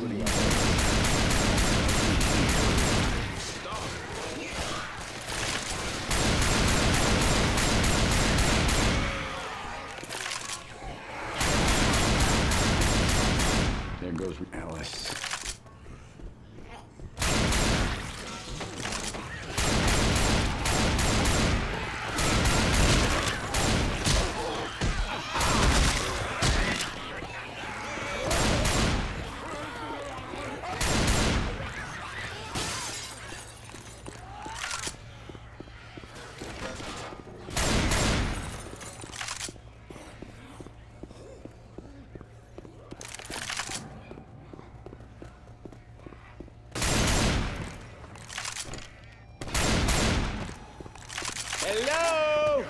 合理。化 Hello?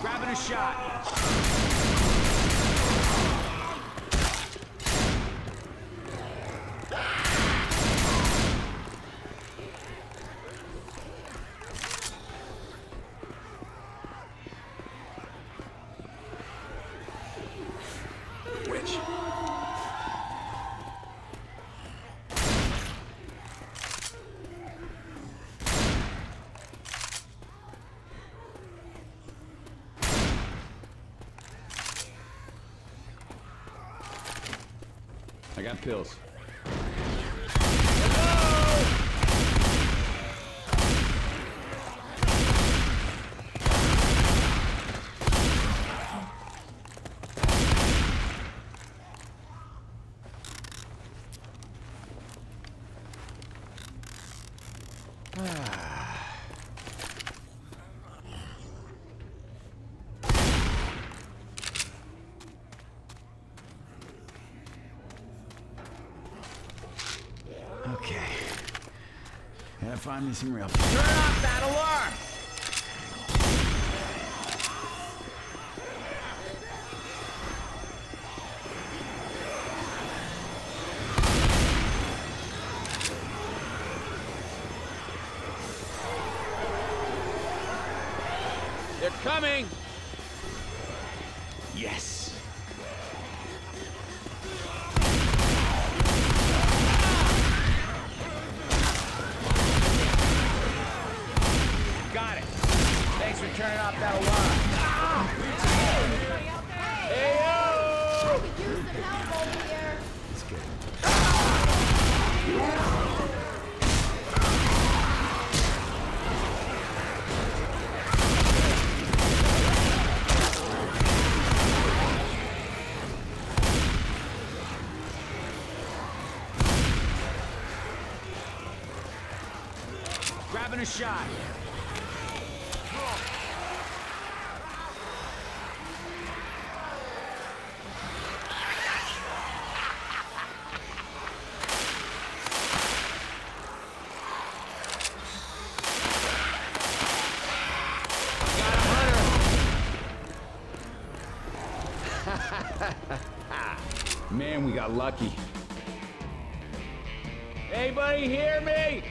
Grabbing a shot. Which? I got pills. Okay. Gotta find me some real. Turn off that alarm! They're coming! Yes. Got it. Thanks for turning off that alarm. Grabbing a shot. Got a hunter. Man, we got lucky. Anybody hear me?